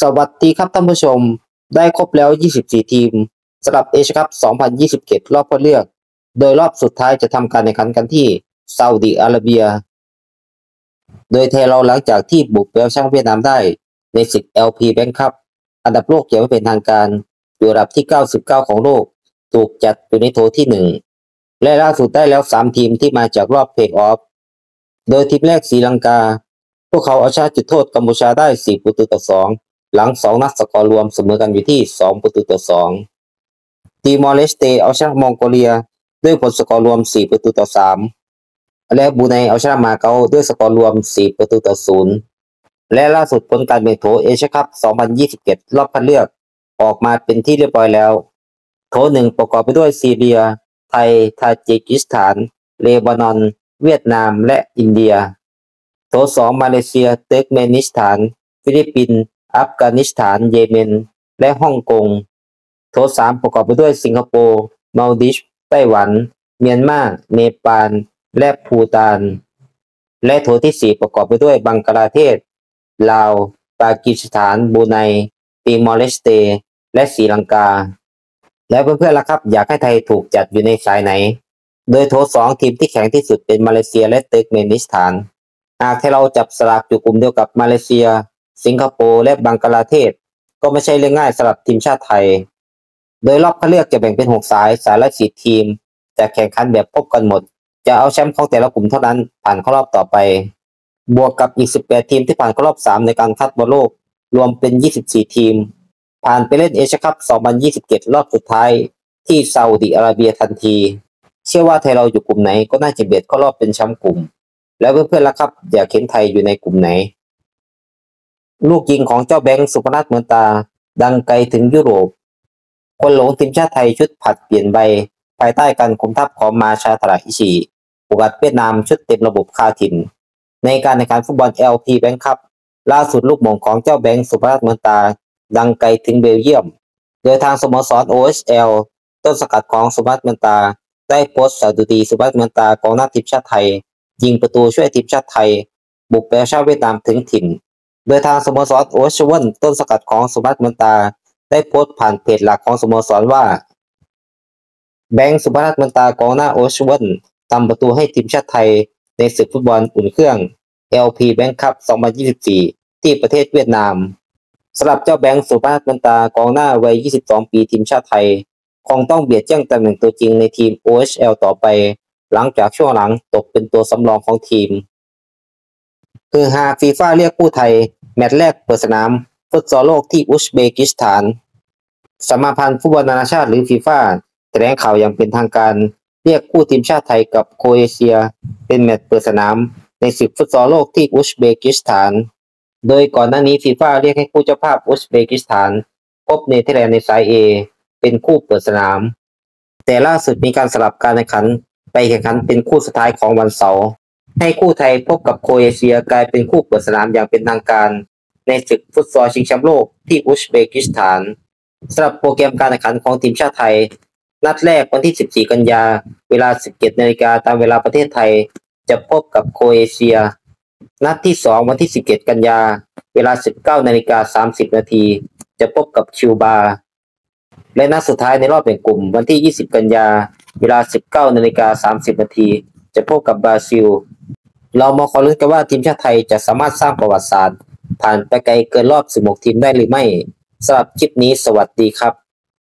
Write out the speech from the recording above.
สวัสดีครับท่านผู้ชม ได้ครบแล้ว 24 ทีมสำหรับเอเชียคัพ 2027 รอบคัดเลือก โดยรอบสุดท้ายจะทำการแข่งขันกันที่ซาอุดิอาระเบีย โดยไทยเราหลังจากที่บุกเบลช่างเวียดนามได้ในศึก LP Bank Cup อันดับโลกยังไม่เป็นทางการ อยู่ระดับที่ 99 ของโลก ถูกจัดอยู่ในโถที่ 1 และล่าสุดได้แล้ว 3 ทีมที่มาจากรอบเพลย์ออฟ โดยทีมแรกศรีลังกา พวกเขาเอาชนะจุดโทษกัมพูชาได้ 4 ประตูต่อ 2 หลัง2นัดสกอร์รวมเสมอกันอยู่ที่2ประตูต่อ2ติมอร์เลสเตเอาชนะมองโกเลียด้วยผลสกอร์รวม4ประตูต่อ3และบรูไนเอาชนะมาเก๊าด้วยสกอร์รวม4ประตูต่อ0และล่าสุดผลการแบ่งโถเอเชียคัพ2027 รอบคัดเลือก ออกมาเป็นที่เรียบร้อยแล้ว โถหนึ่งประกอบไปด้วยซีเรีย ไทย ทาจิกิสถาน เลบานอน เวียดนาม และอินเดีย โถสองมาเลเซีย เติร์กเมนิสถาน ฟิลิปปินส์ อัฟกานิสถาน เยเมน และฮ่องกง โถสามประกอบไปด้วยสิงคโปร์มัลดีฟส์ไต้หวัน เมียนมา เนปาล และภูตาน และโถที่สี่ประกอบไปด้วยบังกลาเทศ ลาว ปากีสถาน บรูไนติมอร์เลสเต และศรีลังกา แล้วเพื่อนๆล่ะครับ อยากให้ไทยถูกจัดอยู่ในสายไหน โดยโถสองทีมที่แข็งที่สุดเป็นมาเลเซียและเติร์กเมนิสถาน หากให้เราจับสลากอยู่กลุ่มเดียวกับมาเลเซีย สิงคโปร์และบังกลาเทศ ก็ไม่ใช่เรื่องง่ายสำหรับทีมชาติไทย โดยรอบคัดเลือกจะแบ่งเป็นหกสายสายละสี่ทีม จะแข่งขันแบบพบกันหมด จะเอาแชมป์ของแต่ละกลุ่มเท่านั้นผ่านเข้ารอบต่อไป บวกกับอีก 18 ทีมที่ผ่านเข้ารอบ 3 ในการคัดบอลโลก รวมเป็น 24 ทีม ผ่านไปเล่นเอเชียคัพ 2027 รอบสุดท้าย ที่ซาอุดิอาระเบียทันที เชื่อว่าไทยเราอยู่กลุ่มไหนก็น่าจะเบียดเข้ารอบเป็นแชมป์กลุ่ม แล้วเพื่อนๆล่ะครับอยากเห็นไทยอยู่ในกลุ่มไหน ลูกยิงของเจ้าแบงค์สุพนัทเหมือนตา ดังไกลถึงยุโรป คนหลงทีมชาติไทยชุดผัดเปลี่ยนใบ ภายใต้การคุมทัพของมาชาตราอิชิบุกัดเวียดนามชุดเต็มระบบคาถิ่นในการแข่งขันฟุตบอล LP แบงค์คัพล่าสุดลูกโหม่งของเจ้าแบงค์ศุภณัฏฐ์ เหมือนตา ดังไกลถึงเบลเยียม โดยทางสโมสร OHL ต้นสังกัดของศุภณัฏฐ์ เหมือนตา ได้โพสต์สดุดีศุภณัฏฐ์ เหมือนตากองหน้าทีมชาติไทย ยิงประตูช่วยทีมชาติไทย บุกไปชาติเวียดนามถึงถิ่น โดยทางสโมสรโอชวนต้นสกัดของสุภัทมันตา ได้โพสต์ผ่านเพจหลักของสโมสรว่า แบงค์สุภัทมันตากองหน้าโอชวนทำประตูให้ทีมชาติไทยในศึกฟุตบอลอุ่นเครื่อง LP แบงค์คัพ2024 ที่ประเทศเวียดนามสำหรับเจ้าแบงค์สุภัทมันตากองหน้าวัย 22 ปีทีมชาติไทย คงต้องเบียดแย่งตำแหน่งตัวจริงในทีม OHL ต่อไป หลังจากช่วงหลังตกเป็นตัวสำรองของทีม ฮือฮาฟีฟ่าเลือกคู่ไทย แมตช์แรกเปิดสนามฟุตซอลโลกที่อุซเบกิสถาน สมาพันธ์ฟุตบอลนานาชาติหรือฟีฟ่าแถลงข่าวอย่างเป็นทางการ เลือกคู่ทีมชาติไทยกับโครเอเชีย เป็นแมตช์เปิดสนาม ในศึกฟุตซอลโลกที่อุซเบกิสถาน โดยก่อนหน้านี้ฟีฟ่าเลือกให้คู่เจ้าภาพอุซเบกิสถาน พบเนเธอร์แลนด์ในสายเอเป็นคู่เปิดสนาม แต่ล่าสุดมีการสลับการแข่งขัน ไปแข่งขันเป็นคู่สุดท้ายของวันเสาร์ ให้คู่ไทยพบกับโครเอเชียกลายเป็นคู่เปิดสนามอย่างเป็นทางการ ในศึกฟุตซอลชิงแชมป์โลกที่อุซเบกิสถานสำหรับโปรแกรมการแข่งขันของทีมชาติไทย นัดแรกวันที่ 14 กันยา เวลา 17นาฬิกาตามเวลาประเทศไทย จะพบกับโครเอเชีย นัดที่ 2 วันที่ 17 กันยา เวลา 19นาฬิกา30 นาทีจะพบกับคิวบา และนัดสุดท้ายในรอบแบ่งกลุ่ม วันที่ 20 กันยา เวลา 19นาฬิกา30 นาทีจะพบกับบราซิล เรามาคอลุ้นกันว่าทีมชาติไทยจะสามารถสร้างประวัติศาสตร์ ผ่านไปไกลเกินรอบ 16 ทีมได้หรือไม่สำหรับคลิปนี้สวัสดีครับ